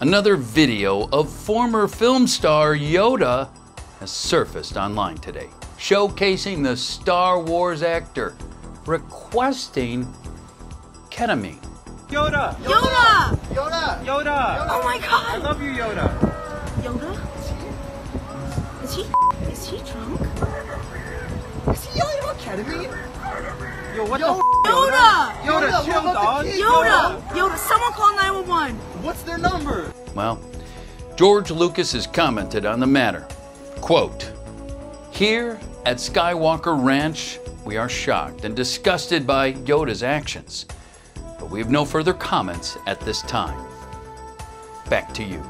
Another video of former film star Yoda has surfaced online today, showcasing the Star Wars actor requesting ketamine. Yoda! Yoda! Yoda! Yoda! Oh my god! I love you, Yoda. Yoda? Is he is he drunk? Is he yelling about ketamine? Yo, what Yo, the Yoda! f? Yoda, Yoda, chill, dog. Yoda! Yoda, someone call 911! What's their number? Well, George Lucas has commented on the matter. Quote, Here at Skywalker Ranch, we are shocked and disgusted by Yoda's actions, but we have no further comments at this time. Back to you.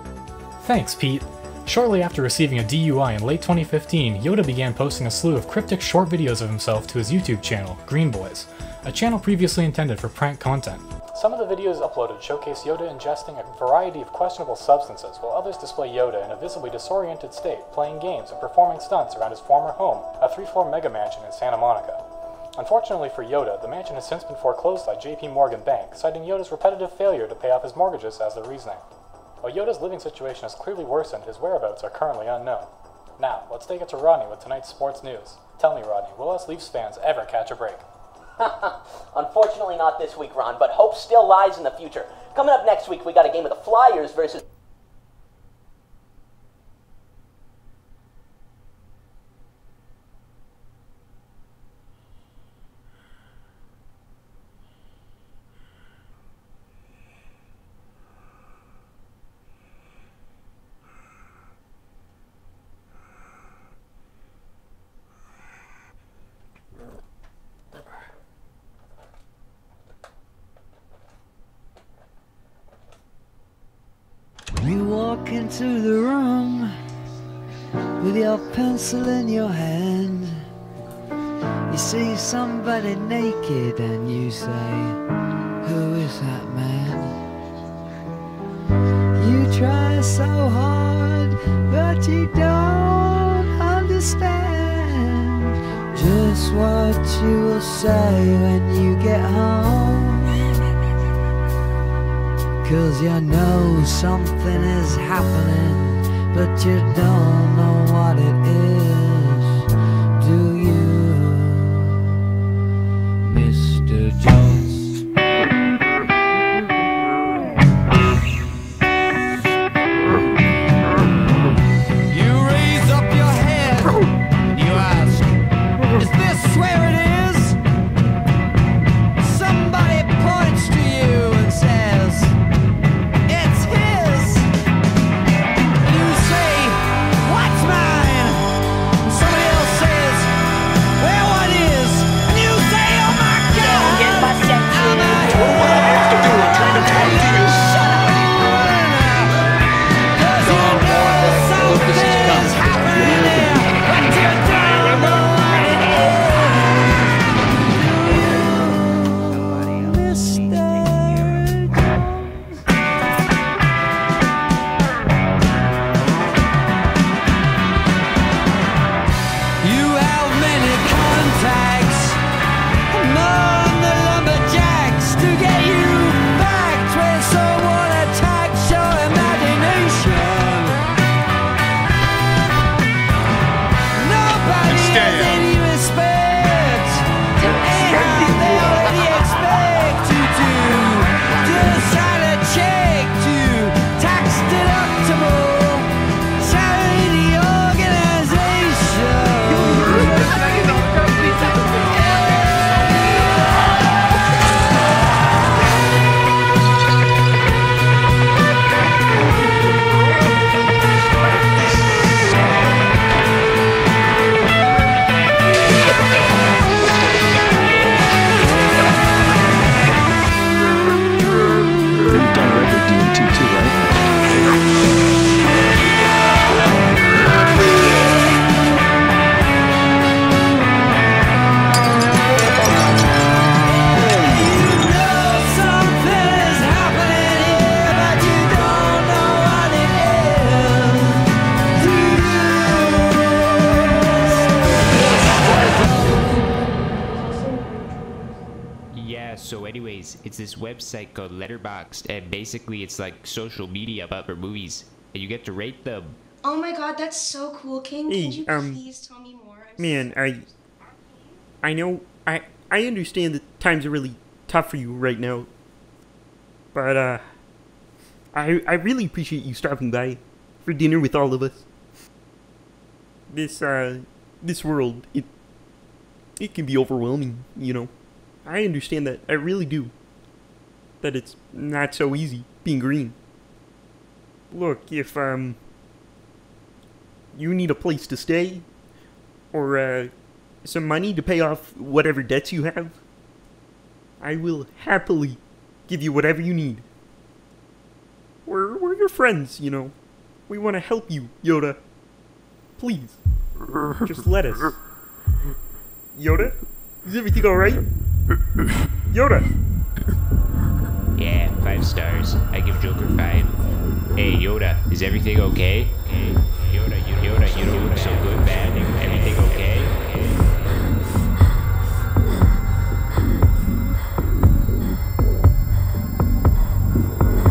Thanks, Pete. Shortly after receiving a DUI in late 2015, Yoda began posting a slew of cryptic short videos of himself to his YouTube channel, Green Boys, a channel previously intended for prank content. Some of the videos uploaded showcase Yoda ingesting a variety of questionable substances, while others display Yoda in a visibly disoriented state, playing games and performing stunts around his former home, a three floor mega mansion in Santa Monica. Unfortunately for Yoda, the mansion has since been foreclosed by JP Morgan Bank, citing Yoda's repetitive failure to pay off his mortgages as the reasoning. While Yoda's living situation has clearly worsened, his whereabouts are currently unknown. Now, let's take it to Rodney with tonight's sports news. Tell me, Rodney, will us Leafs fans ever catch a break? Unfortunately, not this week, Ron, but hope still lies in the future. Coming up next week, we got a game of the Flyers versus. You walk into the room with your pencil in your hand. You see somebody naked and you say, Who is that man? You try so hard, but you don't understand just what you will say when you get home. Cause you know something is happening, but you don't know what it is, this website called Letterboxd, and basically it's like social media but for movies, and you get to rate them. Oh my god, that's so cool, King. Hey, Could you um, please tell me more? I'm Man, I I know I I understand that times are really tough for you right now. But uh I I really appreciate you stopping by for dinner with all of us. This uh this world it it can be overwhelming, you know. I understand that. I really do. That it's not so easy being green. Look, if um you need a place to stay or uh, some money to pay off whatever debts you have, I will happily give you whatever you need. We're, we're your friends, you know. We want to help you, Yoda. Please. Just let us. Yoda? Is everything alright? Yoda! Yeah, five stars. I give Joker five. Hey Yoda, is everything okay? Okay. Yoda, you Yoda, you don't look so good, man. Everything okay?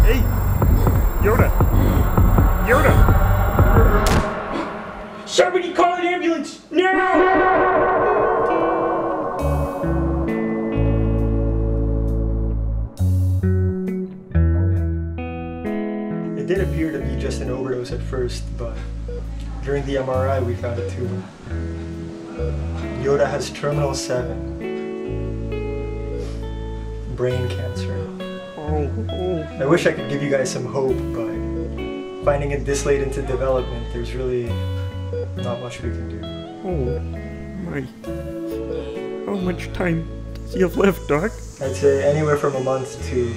Hey! Yoda! Yoda! Somebody call an ambulance! Now! First, but during the MRI we found a tumor. Yoda has terminal 7. Brain cancer. Oh. I wish I could give you guys some hope, but finding it this late into development, there's really not much we can do. Oh, my. How much time does he have left, Doc? I'd say anywhere from a month to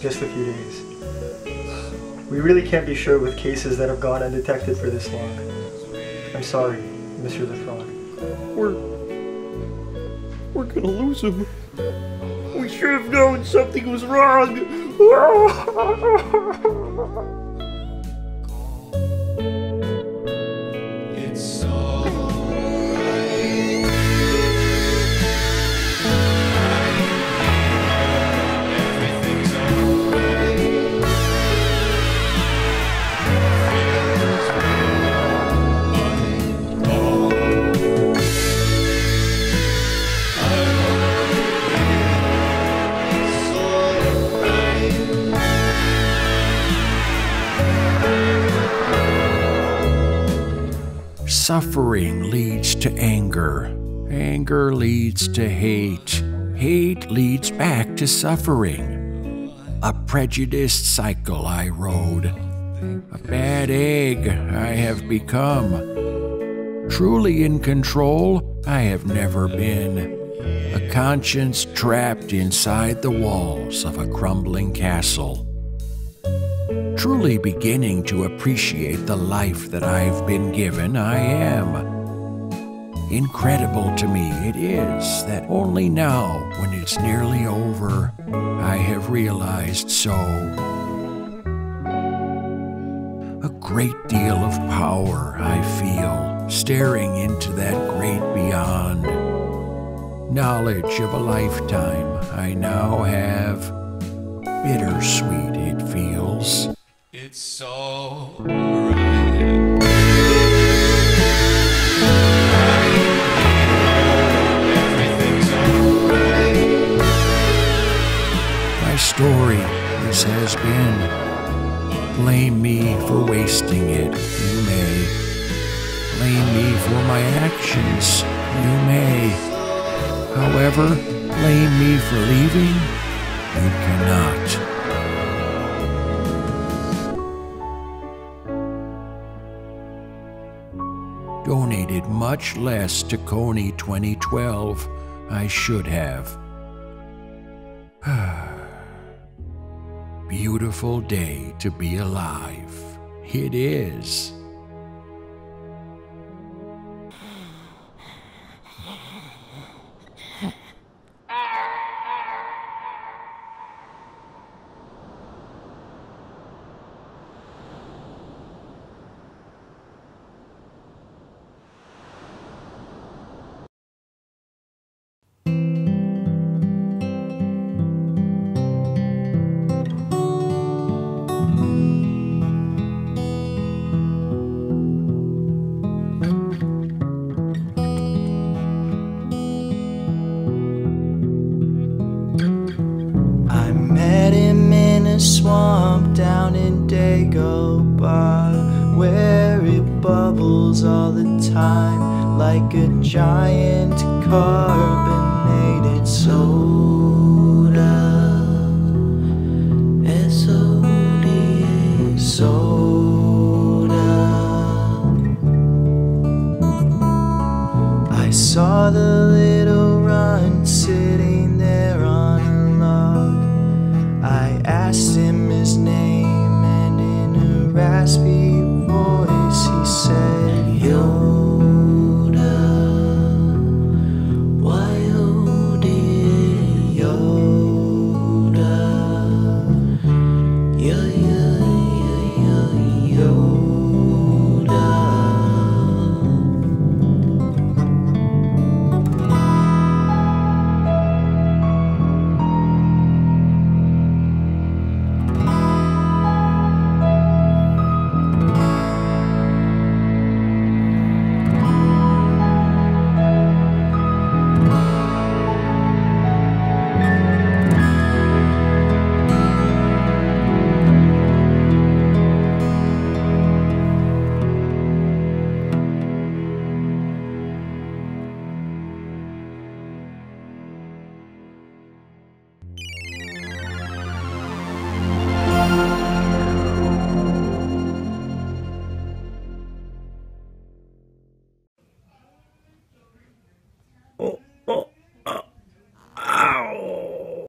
just a few days. We really can't be sure with cases that have gone undetected for this long. I'm sorry, Mr. the Frog. We're. We're gonna lose him. We should have known something was wrong! Suffering leads to anger. Anger leads to hate. Hate leads back to suffering. A prejudiced cycle I rode. A bad egg I have become. Truly in control I have never been. A conscience trapped inside the walls of a crumbling castle truly beginning to appreciate the life that I've been given, I am. Incredible to me it is that only now, when it's nearly over, I have realized so. A great deal of power I feel staring into that great beyond. Knowledge of a lifetime I now have. Bittersweet it feels. It's all My story, this has been. Blame me for wasting it, you may. Blame me for my actions, you may. However, blame me for leaving, you cannot. Donated much less to Kony 2012, I should have. Beautiful day to be alive. It is. Day go by where it bubbles all the time like a giant carbonated soda.